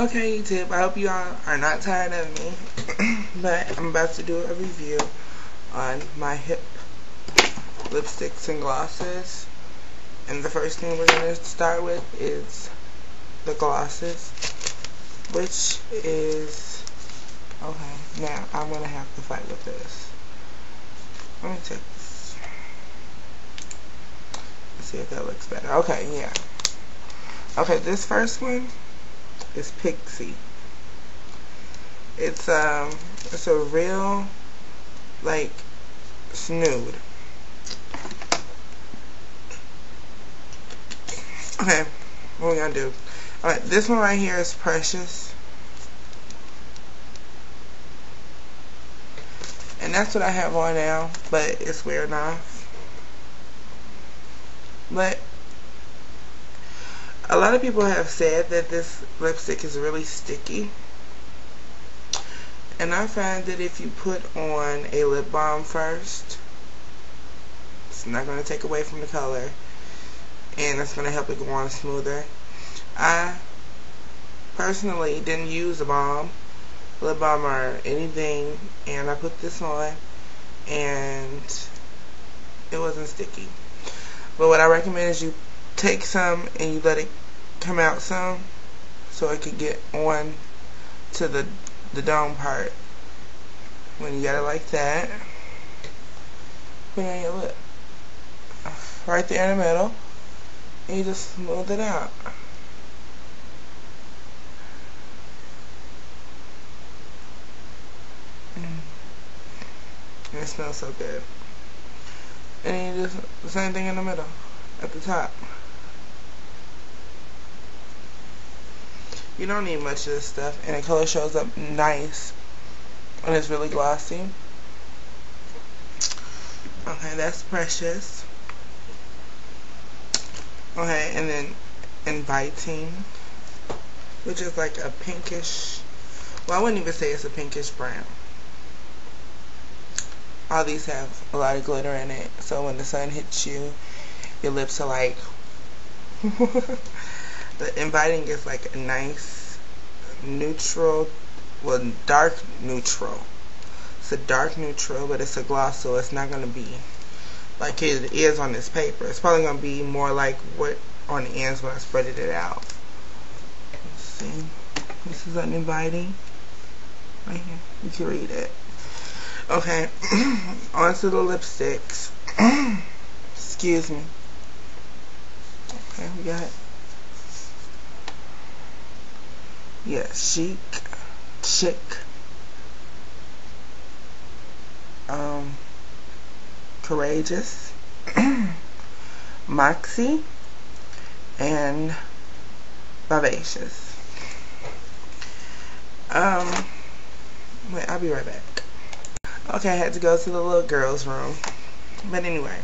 Okay, YouTube, I hope you all are not tired of me, but I'm about to do a review on my HiP lipsticks and glosses. And the first thing we're going to start with is the glosses, which is, okay, now I'm going to have to fight with this. Let me take this. Let's see if that looks better. Okay, yeah. Okay, this first one is Pixie. It's um it's a real like snood. Okay, what we gonna do? Alright, this one right here is Precious. And that's what I have on now, but it's wearing off. But a lot of people have said that this lipstick is really sticky. And I find that if you put on a lip balm first, it's not going to take away from the color. And it's going to help it go on smoother. I personally didn't use a balm, lip balm or anything. And I put this on and it wasn't sticky. But what I recommend is you take some and you let it come out some so it could get on to the the dome part. When you got it like that put it on your lip. Right there in the middle. And you just smooth it out. Mm. And it smells so good. And you just the same thing in the middle at the top. You don't need much of this stuff, and the color shows up nice, and it's really glossy. Okay, that's Precious. Okay, and then Inviting, which is like a pinkish, well, I wouldn't even say it's a pinkish brown. All these have a lot of glitter in it, so when the sun hits you, your lips are like the inviting is like a nice neutral well dark neutral. It's a dark neutral but it's a gloss so it's not going to be like it is on this paper. It's probably going to be more like what on the ends when I spreaded it out. Let's see. This is uninviting right here. You can read it. Okay. Onto the lipsticks. Excuse me. Okay, we got yeah, chic, chic, um, courageous, moxie, and vivacious. Um, wait, I'll be right back. Okay, I had to go to the little girl's room. But anyway,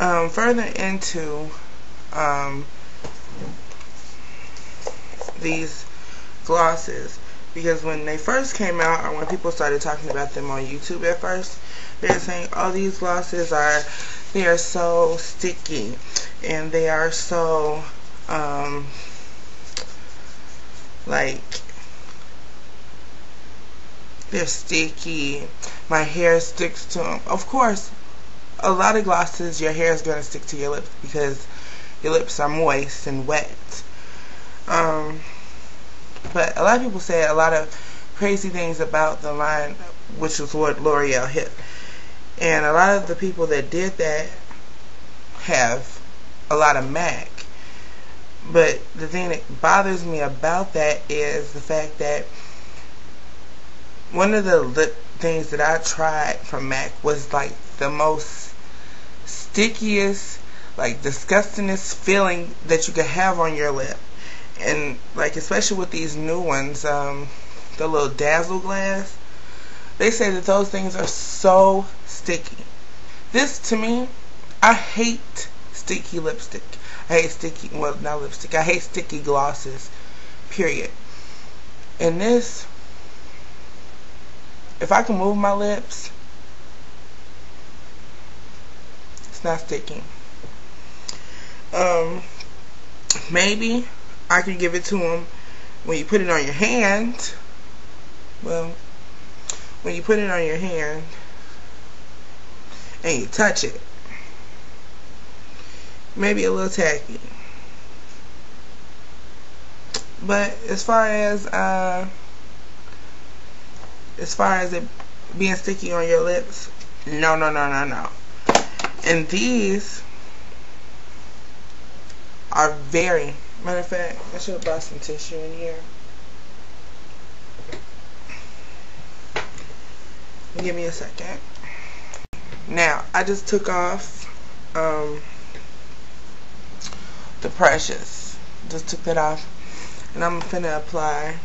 um, further into um, these glosses. Because when they first came out or when people started talking about them on YouTube at first they were saying oh these glosses are they are so sticky and they are so um, like they're sticky. My hair sticks to them of course a lot of glosses your hair is going to stick to your lips because your lips are moist and wet. Um, but a lot of people say a lot of crazy things about the line, which was what L'Oreal HiP. And a lot of the people that did that have a lot of MAC. But the thing that bothers me about that is the fact that one of the lip things that I tried from MAC was like the most stickiest like disgustingest feeling that you could have on your lip. And like especially with these new ones, um, the little Dazzleglass, they say that those things are so sticky. This to me, I hate sticky lipstick. I hate sticky, well not lipstick, I hate sticky glosses, period. And this, if I can move my lips, it's not sticky. Um, maybe I could give it to them when you put it on your hand, well, when you put it on your hand and you touch it, maybe a little tacky. But as far as uh, as far as it being sticky on your lips, no, no, no, no, no. And these are very, matter of fact, I should have brought some tissue in here. Give me a second. Now, I just took off um, the Precious. Just took that off. And I'm finna apply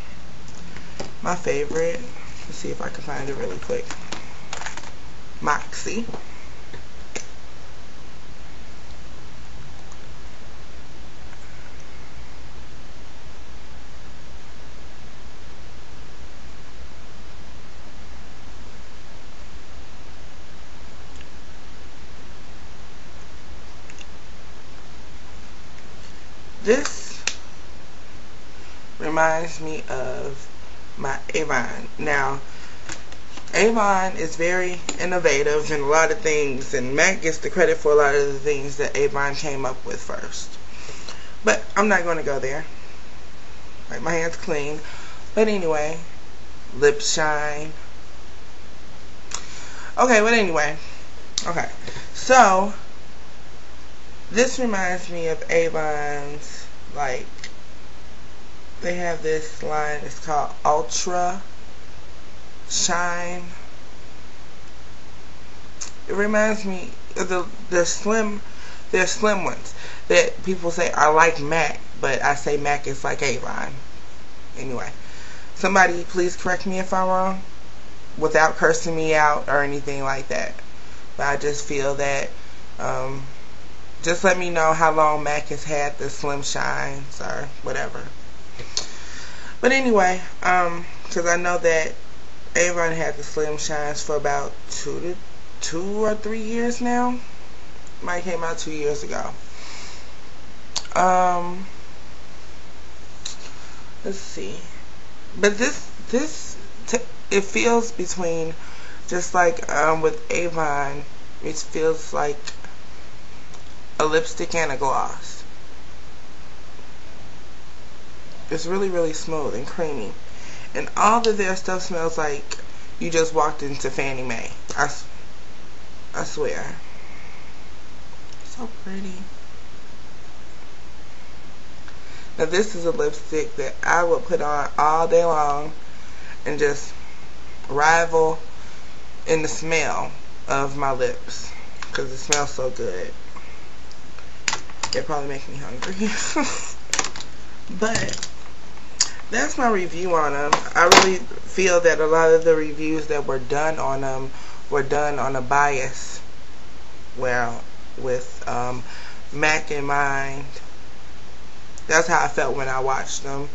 my favorite. Let's see if I can find it really quick. Moxie. This reminds me of my Avon. Now, Avon is very innovative in a lot of things, and Mac gets the credit for a lot of the things that Avon came up with first. But I'm not going to go there. Like my hands clean. But anyway, lip shine. Okay, but anyway. Okay. So, this reminds me of Avon's, like, they have this line, it's called Ultra Shine. It reminds me of the, the slim, they're slim ones that people say, I like MAC, but I say MAC is like Avon. Anyway, somebody please correct me if I'm wrong without cursing me out or anything like that. But I just feel that um, just let me know how long Mac has had the Slim Shines or whatever. But anyway, um, because I know that Avon had the Slim Shines for about two to two or three years now. Mine came out two years ago. Um, let's see. But this this it feels between just like um, with Avon, it feels like a lipstick and a gloss. It's really, really smooth and creamy. And all of their stuff smells like you just walked into Fannie May. I, I swear. So pretty. Now this is a lipstick that I would put on all day long and just rival in the smell of my lips because it smells so good. It probably makes me hungry. but that's my review on them. I really feel that a lot of the reviews that were done on them were done on a bias. Well, with um, Mac in mind. That's how I felt when I watched them.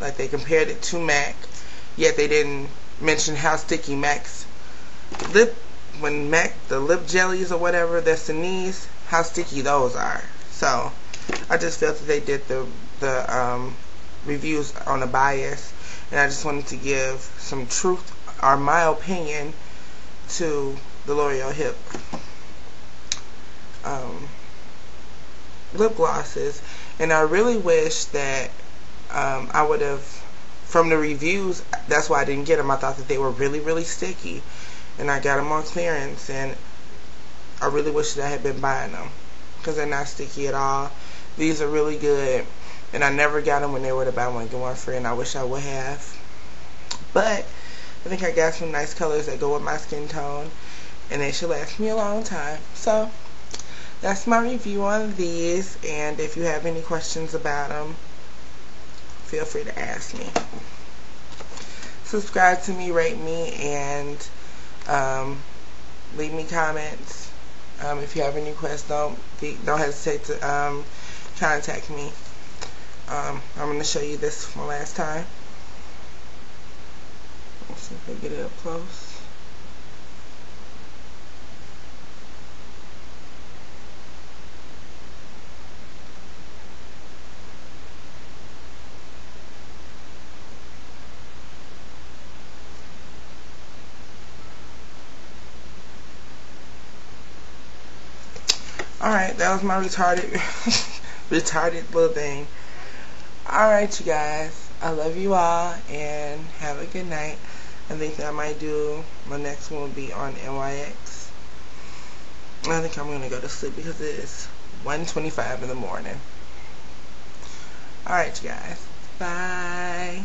Like they compared it to Mac, yet they didn't mention how sticky Mac's lip, when Mac, the lip jellies or whatever, that's the Sinise, how sticky those are. So, I just felt that they did the, the um, reviews on a bias, and I just wanted to give some truth, or my opinion, to the L'Oreal Hip um, lip glosses, and I really wish that um, I would have, from the reviews, that's why I didn't get them. I thought that they were really, really sticky, and I got them on clearance, and I really wish that I had been buying them because they're not sticky at all. These are really good. And I never got them when they were the buy one get one free, and I wish I would have. But I think I got some nice colors that go with my skin tone, and they should last me a long time. So that's my review on these, and if you have any questions about them, feel free to ask me. Subscribe to me, rate me, and um, leave me comments. Um, if you have any questions, don't be, don't hesitate to um, contact me. Um, I'm going to show you this one last time. Let's see if I get it up close. That was my retarded, retarded little thing. Alright, you guys. I love you all, and have a good night. I think I might do, my next one will be on NYX. I think I'm to go to sleep because it is 1.25 in the morning. Alright, you guys. Bye.